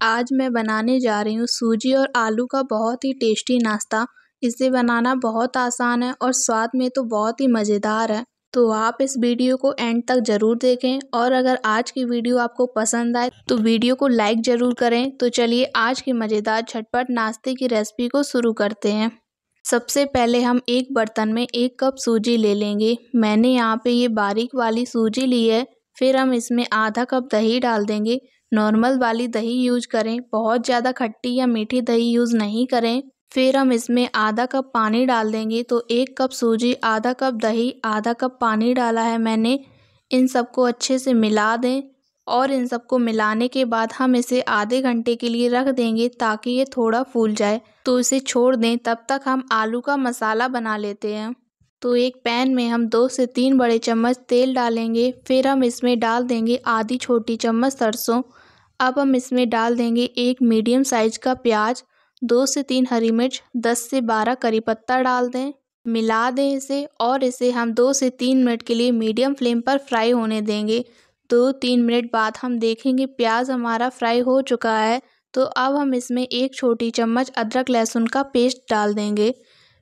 आज मैं बनाने जा रही हूँ सूजी और आलू का बहुत ही टेस्टी नाश्ता। इसे बनाना बहुत आसान है और स्वाद में तो बहुत ही मज़ेदार है। तो आप इस वीडियो को एंड तक ज़रूर देखें और अगर आज की वीडियो आपको पसंद आए तो वीडियो को लाइक ज़रूर करें। तो चलिए आज की मज़ेदार झटपट नाश्ते की रेसिपी को शुरू करते हैं। सबसे पहले हम एक बर्तन में एक कप सूजी ले लेंगे। मैंने यहाँ पे ये बारीक वाली सूजी ली है। फिर हम इसमें आधा कप दही डाल देंगे। नॉर्मल वाली दही यूज़ करें, बहुत ज़्यादा खट्टी या मीठी दही यूज़ नहीं करें। फिर हम इसमें आधा कप पानी डाल देंगे तो एक कप सूजी, आधा कप दही, आधा कप पानी डाला है मैंने। इन सबको अच्छे से मिला दें और इन सबको मिलाने के बाद हम इसे आधे घंटे के लिए रख देंगे ताकि ये थोड़ा फूल जाए। तो इसे छोड़ दें, तब तक हम आलू का मसाला बना लेते हैं। तो एक पैन में हम दो से तीन बड़े चम्मच तेल डालेंगे, फिर हम इसमें डाल देंगे आधी छोटी चम्मच सरसों। अब हम इसमें डाल देंगे एक मीडियम साइज़ का प्याज, दो से तीन हरी मिर्च, दस से बारह करी पत्ता डाल दें। मिला दें इसे और इसे हम दो से तीन मिनट के लिए मीडियम फ्लेम पर फ्राई होने देंगे। दो तीन मिनट बाद हम देखेंगे प्याज हमारा फ्राई हो चुका है तो अब हम इसमें एक छोटी चम्मच अदरक लहसुन का पेस्ट डाल देंगे।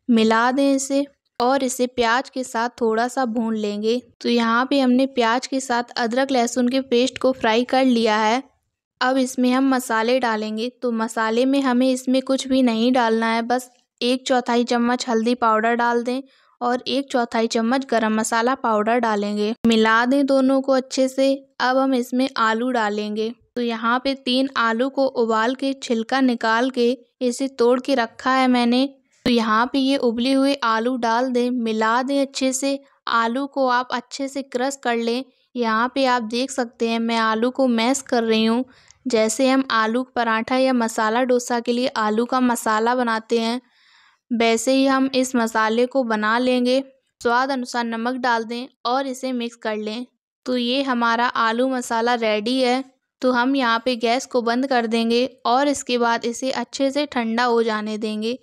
मिला दें इसे। और इसे प्याज के साथ थोड़ा सा भून लेंगे। तो यहाँ पे हमने प्याज के साथ अदरक, लहसुन के पेस्ट को फ्राई कर लिया है। अब इसमें हम मसाले डालेंगे। तो मसाले में हमें इसमें कुछ भी नहीं डालना है। बस एक चौथाई चम्मच हल्दी पाउडर डाल दें और एक चौथाई चम्मच गरम मसाला पाउडर डालेंगे। मिला दें दोनों को अच्छे से। अब हम इसमें आलू डालेंगे। तो यहाँ पे तीन आलू को उबाल के, छिलका निकाल के इसे तोड़ के रखा है मैंने। तो यहाँ पे ये उबले हुए आलू डाल दें, मिला दें अच्छे से। आलू को आप अच्छे से क्रश कर लें। यहाँ पे आप देख सकते हैं मैं आलू को मैश कर रही हूँ। जैसे हम आलू पराठा या मसाला डोसा के लिए आलू का मसाला बनाते हैं, वैसे ही हम इस मसाले को बना लेंगे। स्वाद अनुसार नमक डाल दें और इसे मिक्स कर लें। तो ये हमारा आलू मसाला रेडी है। तो हम यहाँ पे गैस को बंद कर देंगे और इसके बाद इसे अच्छे से ठंडा हो जाने देंगे।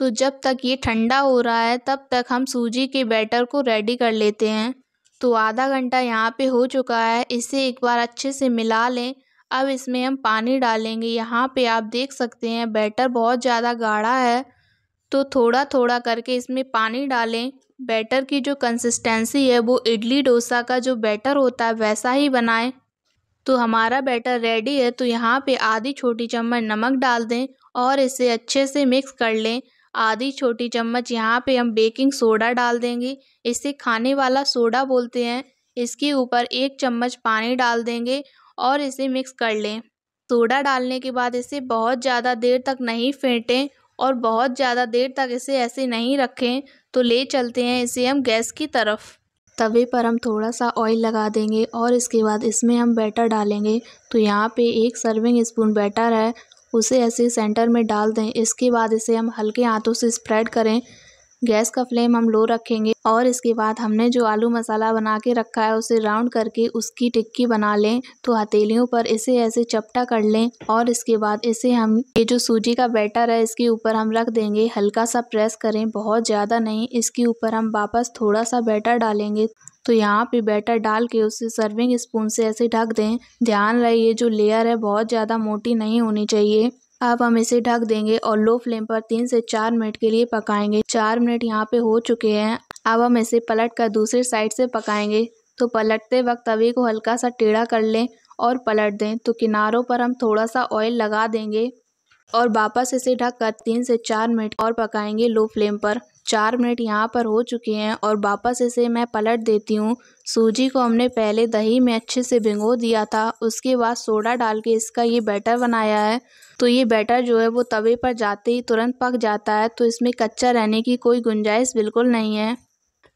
तो जब तक ये ठंडा हो रहा है, तब तक हम सूजी के बैटर को रेडी कर लेते हैं। तो आधा घंटा यहाँ पे हो चुका है, इसे एक बार अच्छे से मिला लें। अब इसमें हम पानी डालेंगे। यहाँ पे आप देख सकते हैं, बैटर बहुत ज़्यादा गाढ़ा है। तो थोड़ा थोड़ा करके इसमें पानी डालें। बैटर की जो कंसिस्टेंसी है, वो इडली डोसा का जो बैटर होता है, वैसा ही बनाएँ। तो हमारा बैटर रेडी है तो यहाँ पे आधी छोटी चम्मच नमक डाल दें और इसे अच्छे से मिक्स कर लें। आधी छोटी चम्मच यहाँ पे हम बेकिंग सोडा डाल देंगे। इसे खाने वाला सोडा बोलते हैं। इसके ऊपर एक चम्मच पानी डाल देंगे और इसे मिक्स कर लें। सोडा डालने के बाद इसे बहुत ज़्यादा देर तक नहीं फेंटें और बहुत ज़्यादा देर तक इसे ऐसे नहीं रखें। तो ले चलते हैं इसे हम गैस की तरफ़। तवे पर हम थोड़ा सा ऑयल लगा देंगे और इसके बाद इसमें हम बैटर डालेंगे। तो यहाँ पे एक सर्विंग स्पून बैटर है उसे ऐसे सेंटर में डाल दें। इसके बाद इसे हम हल्के हाथों से स्प्रेड करें। गैस का फ्लेम हम लो रखेंगे और इसके बाद हमने जो आलू मसाला बना के रखा है, उसे राउंड करके उसकी टिक्की बना लें। तो हथेलियों पर इसे ऐसे चपटा कर लें और इसके बाद इसे हम, ये जो सूजी का बैटर है, इसके ऊपर हम रख देंगे। हल्का सा प्रेस करें, बहुत ज़्यादा नहीं, इसके ऊपर हम वापस थोड़ा सा बैटर डालेंगे। तो यहाँ पे बैटर डाल के उसे सर्विंग स्पून से ऐसे ढक दें। ध्यान रहे, ये जो लेयर है, बहुत ज़्यादा मोटी नहीं होनी चाहिए। अब हम इसे ढक देंगे और लो फ्लेम पर तीन से चार मिनट के लिए पकाएँगे। चार मिनट यहाँ पे हो चुके हैं। अब हम इसे पलट कर दूसरी साइड से पकाएँगे। तो पलटते वक्त तवे को हल्का सा टेढ़ा कर लें और पलट दें। तो किनारों पर हम थोड़ा सा ऑयल लगा देंगे और वापस इसे ढक कर तीन से चार मिनट और पकाएँगे लो फ्लेम पर। चार मिनट यहाँ पर हो चुके हैं और वापस इसे मैं पलट देती हूँ। सूजी को हमने पहले दही में अच्छे से भिंगो दिया था। उसके बाद सोडा डाल के इसका ये बैटर बनाया है। तो ये बैटर जो है वो तवे पर जाते ही तुरंत पक जाता है। तो इसमें कच्चा रहने की कोई गुंजाइश बिल्कुल नहीं है।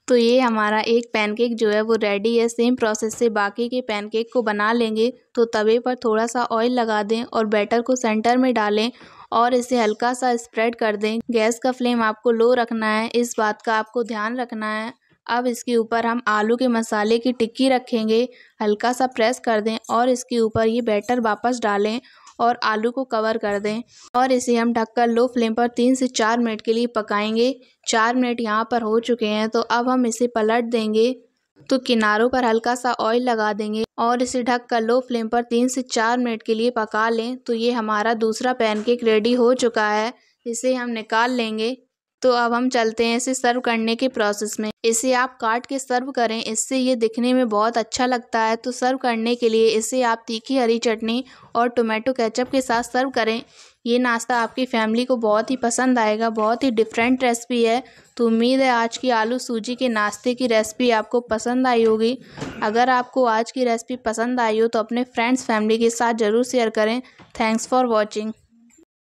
तो ये हमारा एक पैनकेक जो है वो रेडी है सेम प्रोसेस से बाकी के पैनकेक को बना लेंगे। तो तवे पर थोड़ा सा ऑयल लगा दें और बैटर को सेंटर में डालें और इसे हल्का सा स्प्रेड कर दें। गैस का फ्लेम आपको लो रखना है, इस बात का आपको ध्यान रखना है। अब इसके ऊपर हम आलू के मसाले की टिक्की रखेंगे हल्का सा प्रेस कर दें और इसके ऊपर ये बैटर वापस डालें और आलू को कवर कर दें। और इसे हम ढककर लो फ्लेम पर तीन से चार मिनट के लिए पकाएँगे। चार मिनट यहाँ पर हो चुके हैं तो अब हम इसे पलट देंगे। तो किनारों पर हल्का सा ऑयल लगा देंगे और इसे ढक कर लो फ्लेम पर तीन से चार मिनट के लिए पका लें। तो ये हमारा दूसरा पैनकेक रेडी हो चुका है। इसे हम निकाल लेंगे। तो अब हम चलते हैं इसे सर्व करने के प्रोसेस में। इसे आप काट के सर्व करें, इससे ये दिखने में बहुत अच्छा लगता है। तो सर्व करने के लिए इसे आप तीखी हरी चटनी और टोमेटो केचप के साथ सर्व करें। ये नाश्ता आपकी फैमिली को बहुत ही पसंद आएगा, बहुत ही डिफरेंट रेसिपी है। तो उम्मीद है आज की आलू सूजी के नाश्ते की रेसिपी आपको पसंद आई होगी। अगर आपको आज की रेसिपी पसंद आई हो तो अपने फ्रेंड्स फैमिली के साथ ज़रूर शेयर करें। Thanks for watching